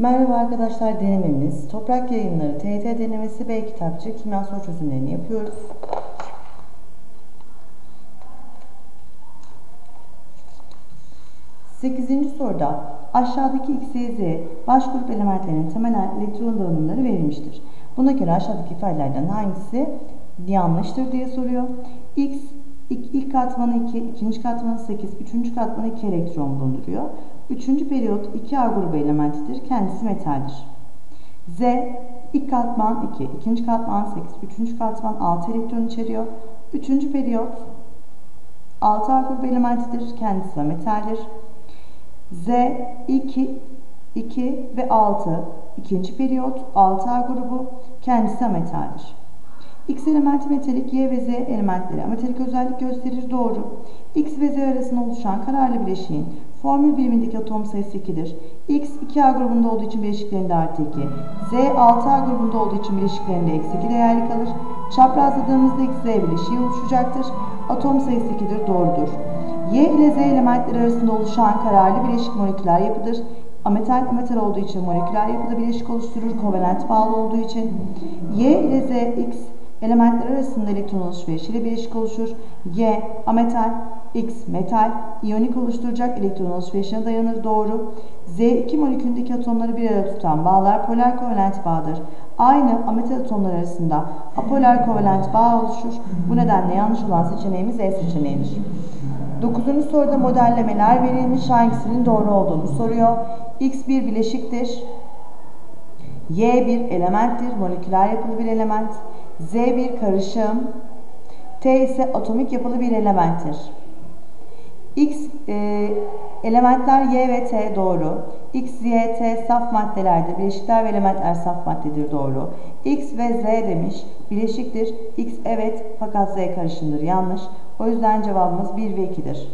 Merhaba arkadaşlar denememiz Toprak Yayınları TYT denemesi B kitapçı kimyasal çözümlerini yapıyoruz. Sekizinci soruda aşağıdaki X, Y, Z baş grup elementlerinin temel elektron dağılımları verilmiştir. Buna göre aşağıdaki ifadelerden hangisi yanlıştır diye soruyor. X ilk katmanı 2, ikinci katmanı 8, üçüncü katmanı 2 elektron bulunduruyor. Üçüncü periyot 2A grubu elementidir. Kendisi metaldir. Z ilk katman 2, ikinci katman 8, üçüncü katman 6 elektron içeriyor. Üçüncü periyot 6A grubu elementidir. Kendisi de metaldir. Z 2, 2 ve 6 ikinci periyot 6A grubu kendisi metaldir. X elementi metalik, Y ve Z elementleri ametalik özellik gösterir. Doğru. X ve Z arasında oluşan kararlı bileşiğin formül birimindeki atom sayısı 2'dir. X 2A grubunda olduğu için bileşiklerinde artı 2. Z 6A grubunda olduğu için bileşiklerinde eksi 2 değerli kalır. Çaprazladığımızda X, Z bileşiği oluşacaktır. Atom sayısı 2'dir. Doğrudur. Y ile Z elementleri arasında oluşan kararlı bileşik moleküler yapıdır. Ametal ametal olduğu için moleküler yapıda bileşik oluşturur. Kovalent bağlı olduğu için. Y ile Z, X Elementler arasında elektron alışverişiyle bileşik oluşur. Y ametal, X metal, iyonik oluşturacak elektron alışverişine dayanır. Doğru. Z2 molekülündeki atomları bir arada tutan bağlar polar kovalent bağdır. Aynı ametal atomlar arasında apolar kovalent bağ oluşur. Bu nedenle yanlış olan seçeneğimiz E seçeneğidir. Dokuzuncu soruda modellemeler verilmiş hangisinin doğru olduğunu soruyor. X bir bileşiktir. Y bir elementtir. Moleküler yapılı bir element. Z bir karışım, T ise atomik yapılı bir elementtir. X e, elementler Y ve T doğru. X, Y, T saf maddelerdir. Bileşikler ve elementler saf maddedir doğru. X ve Z demiş. Bileşiktir. X evet fakat Z karışımdır. Yanlış. O yüzden cevabımız 1 ve 2'dir.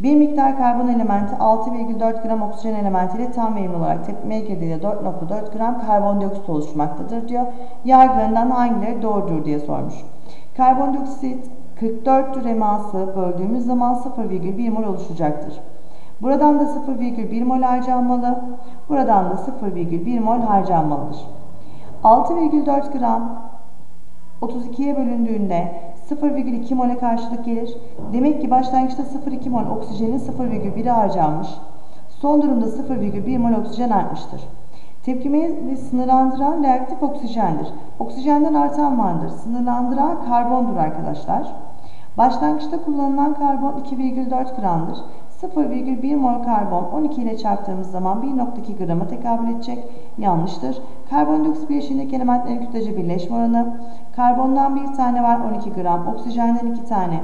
Bir miktar karbon elementi 6,4 gram oksijen elementiyle tam verimli olarak tepkimeye girdiğinde 4,4 gram karbondioksit oluşmaktadır diyor. Yargılarından hangileri doğrudur diye sormuş. Karbondioksit 44 reması böldüğümüz zaman 0,1 mol oluşacaktır. Buradan da 0,1 mol harcanmalı. Buradan da 0,1 mol harcanmalıdır. 6,4 gram 32'ye bölündüğünde 0,2 mole karşılık gelir. Demek ki başlangıçta 0,2 mol oksijenin 0,1'i harcanmış. Son durumda 0,1 mol oksijen artmıştır. Tepkimeyi sınırlandıran reaktif oksijendir. Oksijenden artan vardır. Sınırlandıran karbondur arkadaşlar. Başlangıçta kullanılan karbon 2,4 gramdır. 0,1 mol karbon 12 ile çarptığımız zaman 1,2 grama tekabül edecek. Yanlıştır. Karbondioksit bileşiğindeki elementlerin kütlece birleşme oranı. Karbondan bir tane var 12 gram. Oksijenden 2 tane.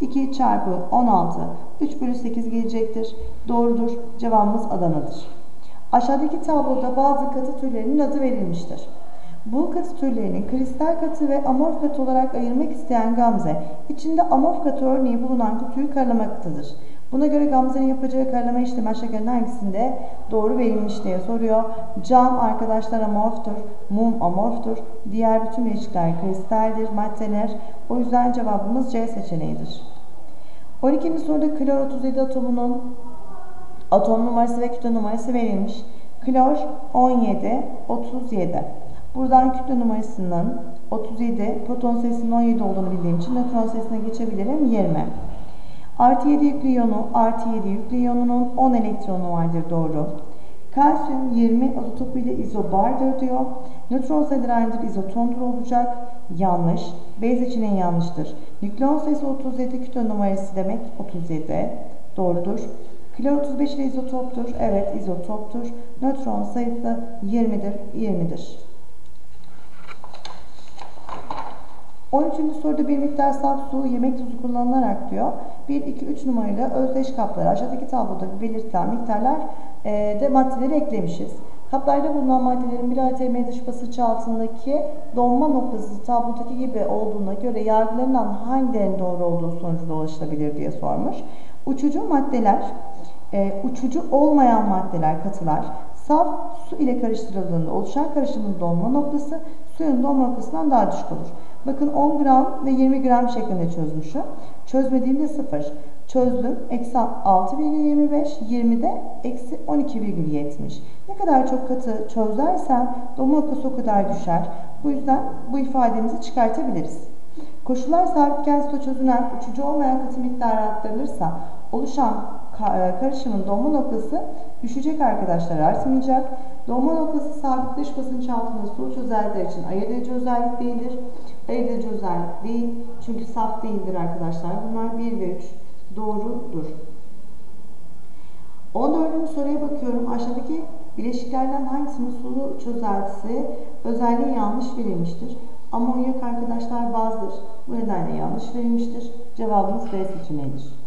2 çarpı 16 3 bölü 8 gelecektir. Doğrudur. Cevabımız Adana'dır. Aşağıdaki tabloda bazı katı türlerinin adı verilmiştir. Bu katı türlerini kristal katı ve amorf katı olarak ayırmak isteyen Gamze, içinde amorf katı örneği bulunan kutuyu karalamaktadır. Buna göre Gamze'nin yapacağı karalama işlemi aşağıdakilerin hangisinde doğru verilmiş diye soruyor. Cam arkadaşlar amorftur, mum amorftur, diğer bütün bileşikler kristaldir, maddeler. O yüzden cevabımız C seçeneğidir. 12. soruda klor 37 atomunun atom numarası ve kütle numarası verilmiş. Klor 17, 37. Buradan kütle numarasının 37, proton sayısının 17 olduğunu bildiğim için nötron sayısına geçebilirim 20. Artı 7 yüklü iyonu, artı 7 yüklü iyonunun 10 elektronu vardır doğru. Kalsiyum 20 azotopu ile izobardır diyor. Nötron aynıdır, izotondur olacak. Yanlış. B seçeneği yanlıştır. Nükleon sayısı 37, kütle numarası demek 37. Doğrudur. Klor 35 ile izotoptur. Evet izotoptur. Nötron sayısı 20'dir. 20'dir. 13. soruda bir miktar saf su, yemek tuzu kullanılarak diyor. 1, 2, 3 numaralı özdeş kaplara aşağıdaki tabloda belirtilen miktarlar e, de maddeleri eklemişiz. Kaplarda bulunan maddelerin bir ATM dış basınç altındaki donma noktası tablodaki gibi olduğuna göre yargılarından hangilerinin doğru olduğu sonucuna ulaşılabilir diye sormuş. Uçucu maddeler, e, uçucu olmayan maddeler, katılar Saf su ile karıştırıldığında oluşan karışımın donma noktası suyun donma noktasından daha düşük olur. Bakın 10 gram ve 20 gram şeklinde çözmüşüm. Çözmediğimde 0. Çözdüm. Eksi 6,25, 20'de eksi 12,70. Ne kadar çok katı çözersem donma noktası o kadar düşer. Bu yüzden bu ifademizi çıkartabiliriz. Koşullar sabitken suda çözünen uçucu olmayan katı miktarı arttırılırsa oluşan karışımın donma noktası düşecek arkadaşlar artmayacak. Donma noktası sabit dış basınç altında su çözeltiler için ayırt edici özellik değildir. Ayırt edici özellik değil çünkü saf değildir arkadaşlar. Bunlar 1 ve 3 doğrudur. 14. soruya bakıyorum. Aşağıdaki bileşiklerden hangisinin sulu çözeltisi özelliği yanlış verilmiştir? Amonyak arkadaşlar bazdır. Bu nedenle yanlış verilmiştir. Cevabımız B seçeneğidir.